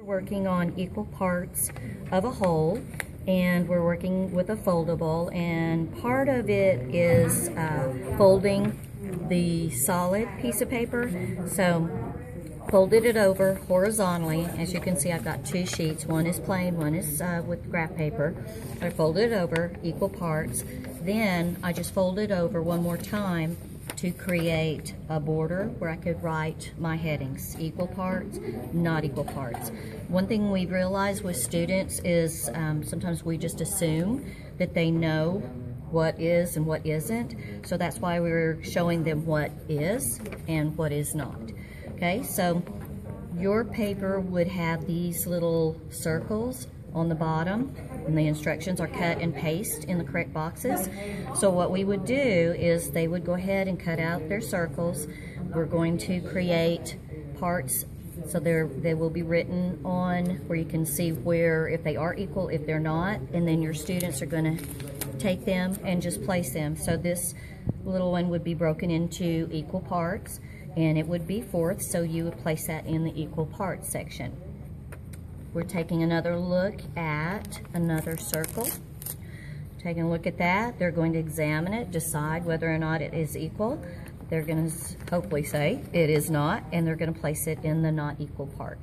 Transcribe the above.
We're working on equal parts of a whole and we're working with a foldable and part of it is uh, folding the solid piece of paper. So folded it over horizontally. As you can see, I've got two sheets. One is plain, one is uh, with graph paper. I folded it over equal parts. Then I just folded it over one more time to create a border where I could write my headings, equal parts, not equal parts. One thing we realize with students is um, sometimes we just assume that they know what is and what isn't. So that's why we're showing them what is and what is not. Okay, so your paper would have these little circles on the bottom and the instructions are cut and paste in the correct boxes. So what we would do is they would go ahead and cut out their circles. We're going to create parts so they will be written on where you can see where if they are equal, if they're not, and then your students are going to take them and just place them. So this little one would be broken into equal parts and it would be fourth, so you would place that in the equal parts section. We're taking another look at another circle. Taking a look at that, they're going to examine it, decide whether or not it is equal. They're going to hopefully say it is not, and they're going to place it in the not equal part.